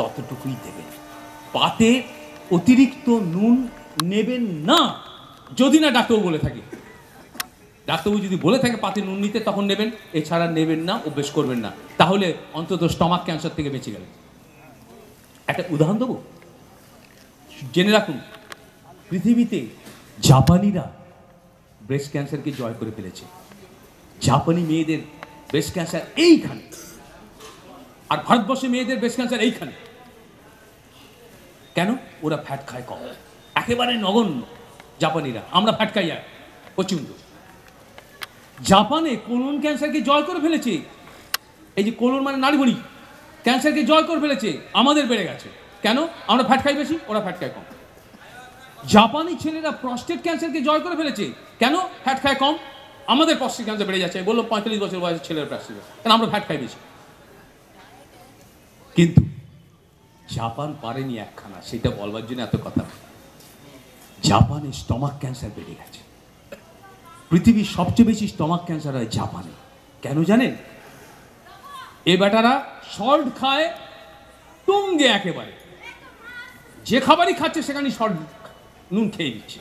ততটুকুই দেবেন। পাতে অতিরিক্ত নুন নেবেন না, যদি না ডাক্তারবাবু বলে থাকে। ডাক্তারবাবু যদি বলে থাকে পাতে নুন নিতে, তখন নেবেন, এছাড়া নেবেন না, অভ্যেস করবেন না। তাহলে অন্তত স্টমাক ক্যান্সার থেকে বেঁচে গেলেন। একটা উদাহরণ দেবো? জেনে রাখুন, পৃথিবীতে জাপানিরা ব্রেস্ট ক্যান্সারকে জয় করে ফেলেছে। জাপানি মেয়েদের ব্রেস্ট ক্যান্সার এইখানে। আর ভারতবর্ষে মেয়েদের ব্রেস্ট ক্যান্সার এইখানে। কেন? ওরা ফ্যাট খায় কম। একেবারে নগণ্য জাপানিরা। আমরা ফ্যাট খাই আর প্রচণ্ড। জাপানে কোলন ক্যান্সারকে জয় করে ফেলেছে। এই যে কোলন মানে নাড়িভুড়ি। ক্যান্সারকে জয় করে ফেলেছে। আমাদের বেড়ে গেছে। কেন? আমরা ফ্যাট খাই বেশি, ওরা ফ্যাট খায় কম। জাপানি ছেলেরা প্রস্টেট ক্যান্সারকে জয় করে ফেলেছে। কেন? ফ্যাট খায় কম। আমাদের প্রস্টেট ক্যান্সার বেড়ে যাচ্ছে। বলল পঁয়তাল্লিশ বছর বয়সের ছেলের প্রস্টেট কেন? আমরা ফ্যাট খাই বেশি। কিন্তু জাপান পারেনি একখানা, সেটা বলবার জন্য এত কথা জাপানে স্টমাক ক্যান্সার বেড়ে গেছে। পৃথিবীর সবচেয়ে বেশি স্টমাক ক্যান্সার হয় জাপানে। কেন জানেন? এ বেটারা সল্ট খায়, তুঙ্গে একেবারে। যে খাবারই খাচ্ছে সেখানে সল্ট নুন খেয়ে দিচ্ছে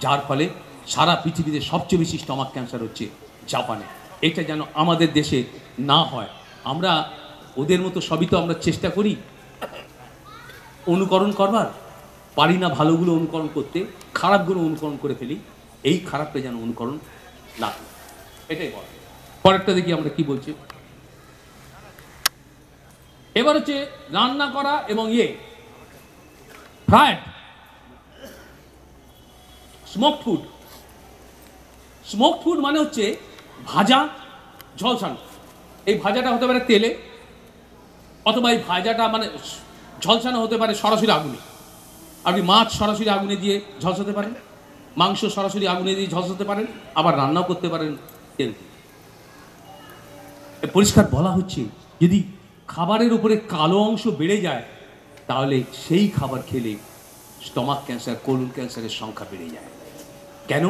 যার ফলে সারা পৃথিবীতে সবচেয়ে বেশি স্টমাক ক্যান্সার হচ্ছে জাপানে। এটা যেন আমাদের দেশে না হয়। আমরা ওদের মতো সবই তো আমরা চেষ্টা করি। অনুকরণ করবার? পারি না ভালোগুলো অনুকরণ করতে, খারাপগুলো অনুকরণ করে ফেলি, এই খারাপটা যেন অনুকরণ না। এটাই বলা। পরেরটা দেখি আমরা কি বলছি। এবার হচ্ছে রান্না করা এবং ইয়ে fried smoke food smoke food মানে হচ্ছে ভাজা ঝলসানো এই ভাজাটা হতে পারে তেলে, অথবা এই ভাজাটা মানে ঝলসানো হতে পারে সরাসরি আগুনে। আপনি মাছ সরাসরি আগুনে দিয়ে ঝলসাতে পারেন, মাংস সরাসরি আগুনে দিয়ে ঝলসাতে পারেন, আবার রান্নাও করতে পারেন পরিষ্কার বলা হচ্ছে, যদি খাবারের উপরে কালো অংশ বেড়ে যায়, তাহলে সেই খাবার খেলে স্টমাক ক্যান্সার, কোলন ক্যান্সারের সংখ্যা বেড়ে যায়। কেন?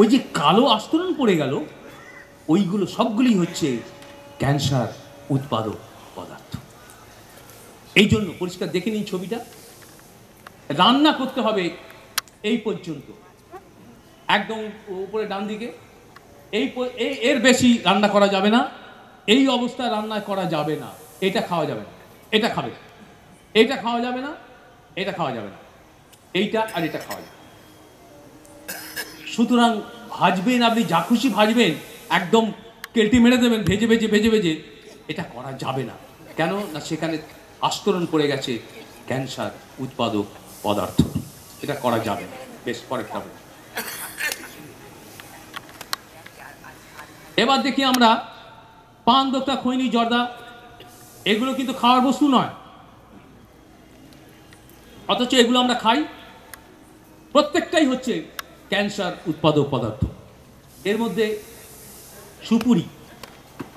ওই যে কালো আস্তরণ পড়ে গেল, ওইগুলো সবগুলি হচ্ছে ক্যান্সার উৎপাদক। এই জন্য পরিষ্কার দেখে নিন ছবিটা। রান্না করতে হবে এই পর্যন্ত। একদম উপরে ডান দিকে। এই এর বেশি রান্না করা যাবে না। এই অবস্থায় রান্না করা যাবে না। এটা খাওয়া যাবে না। এটা খাবে। এটা খাওয়া যাবে না। এটা খাওয়া যাবে না। এইটা আর এটা খাওয়া যাবে সুতরাং ভাজবেন আপনি, যা খুশি ভাজবেন, একদম কেলটি মেরে দেবেন, ভেজে ভেজে ভেজে ভেজে, এটা করা যাবে না। কেন? না, সেখানে আস্তরণ পড়ে গেছে ক্যান্সার উৎপাদক পদার্থ। এটা করা যাবে না। বেশ পরে বলি। এবার দেখি আমরা পান দোক্তা খৈনি, জর্দা, এগুলো কিন্তু খাওয়ার বস্তু নয়। অথচ এগুলো আমরা খাই। প্রত্যেকটাই হচ্ছে ক্যান্সার উৎপাদক পদার্থ। এর মধ্যে সুপুরি,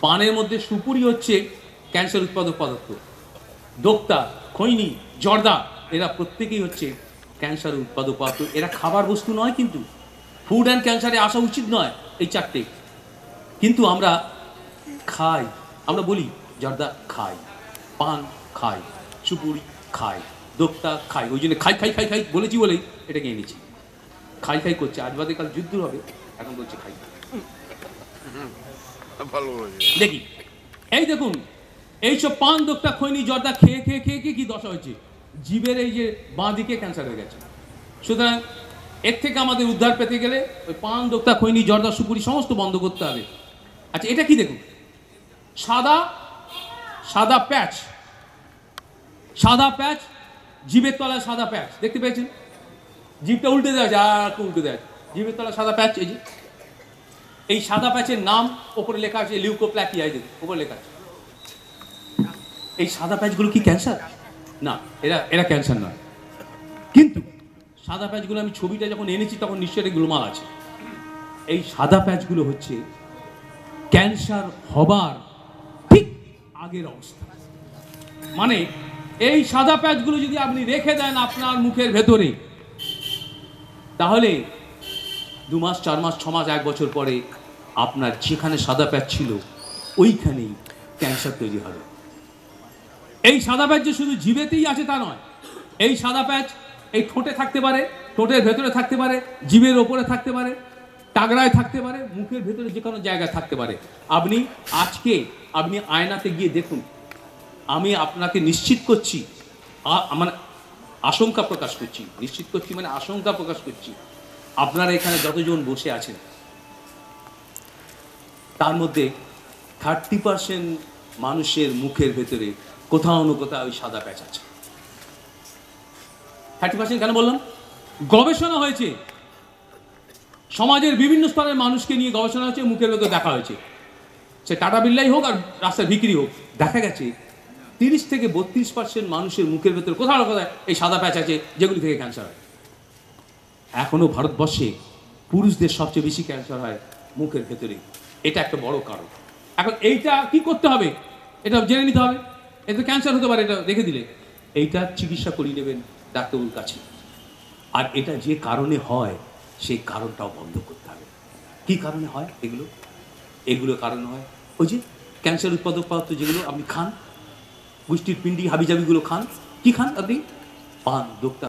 পানের মধ্যে সুপুরি হচ্ছে ক্যান্সার উৎপাদক পদার্থ। দোক্তা খৈনি জর্দা এরা প্রত্যেকেই হচ্ছে ক্যান্সার উৎপাদক এরা খাবার বস্তু নয় কিন্তু ফুড অ্যান্ড ক্যান্সারে আসা উচিত নয় এই চারটে। কিন্তু আমরা খাই আমরা বলি জর্দা খাই পান খাই সুপুরি খাই দোক্তা খাই ওই জন্য খাই খাই খাই খাই বলেছি বলেই এটাকে এনেছি খাই খাই করছে আজ বাদে কাল যুদ্ধ হবে এখন বলছে খাই। দেখি এই দেখুন এইসব পান দোক্তা খৈনি জর্দা খেয়ে খেয়ে খেয়ে খেয়ে কী দশা হয়েছে? জীবের এই যে বাঁ দিকে ক্যান্সার হয়ে গেছে। সুতরাং এর থেকে আমাদের উদ্ধার পেতে গেলে ওই পান দোক্তা খৈনি জর্দা সুপুরি সমস্ত বন্ধ করতে হবে। আচ্ছা এটা কি দেখুন? সাদা সাদা প্যাচ। সাদা প্যাচ জিভের তলায় সাদা প্যাচ। দেখতে পেয়েছেন? জীবটা উল্টে দেওয়া যায় আর উল্টে দেওয়া জীবের তলায় সাদা প্যাচ, এই যে। এই সাদা প্যাচের নাম ওপরে লেখা আছে লিউকোপ্ল্যাকিয়া এই দেখুন ওপরে লেখা আছে। এই সাদা প্যাচগুলো কি ক্যান্সার না এরা এরা ক্যান্সার নয়। কিন্তু সাদা প্যাচগুলো আমি ছবিটা যখন এনেছি তখন নিশ্চয়ই গ্লোমাল আছে। এই সাদা প্যাচগুলো হচ্ছে ক্যান্সার হবার ঠিক আগের অবস্থা। মানে এই সাদা প্যাচগুলো যদি আপনি রেখে দেন আপনার মুখের ভেতরে তাহলে দু মাস চার মাস ছ মাস এক বছর পরে আপনার যেখানে সাদা প্যাচ ছিল ওইখানেই ক্যান্সার তৈরি হবে। এই সাদা প্যাচ যে শুধু জিভেতেই আছে তা নয়, এই সাদা প্যাচ এই ঠোঁটে থাকতে পারে, ঠোঁটের ভেতরে থাকতে পারে জিভের ওপরে থাকতে পারে, টাগড়ায় থাকতে পারে, মুখের ভেতরে যে কোনো জায়গায় থাকতে পারে। আপনি আজকে, আপনি আয়নাতে গিয়ে দেখুন, আমি আপনাকে নিশ্চিত করছি, আ- মানে আশঙ্কা প্রকাশ করছি, নিশ্চিত করছি মানে আশঙ্কা প্রকাশ করছি, আপনারা এখানে যতজন বসে আছেন, তার মধ্যে থার্টি পার্সেন্ট মানুষের মুখের ভেতরে কোথাও না কোথাও ওই সাদা প্যাচ আছে। থার্টি পার্সেন্ট কেন বললাম? গবেষণা হয়েছে। সমাজের বিভিন্ন স্তরের মানুষকে নিয়ে গবেষণা হয়েছে, মুখের ভেতর দেখা হয়েছে। সে টাটা বিল্লাই হোক আর রাস্তায় বিক্রি হোক, দেখা গেছে তিরিশ থেকে বত্রিশ পার্সেন্ট মানুষের মুখের ভেতরে কোথাও না কোথাও এই সাদা প্যাচ আছে, যেগুলি থেকে ক্যান্সার হয়। এখনও ভারতবর্ষে পুরুষদের সবচেয়ে বেশি ক্যান্সার হয় মুখের ভেতরে এটা একটা বড় কারণ। এখন এইটা কি করতে হবে? এটা জেনে নিতে হবে। এতে ক্যান্সার হতে পারে, এটা দেখে দিলে। এইটা চিকিৎসা করিয়ে নেবেন ডাক্তারবাবুর কাছে। আর এটা যে কারণে হয়, সেই কারণটাও বন্ধ করতে হবে। কি কারণে হয় এগুলো? এগুলো কারণ হয়, ওই যে ক্যান্সার উৎপাদক পদার্থ যেগুলো আপনি খান গুষ্টির পিণ্ডি হাবিজাবিগুলো খান। কি খান আপনি? পান দোক্তা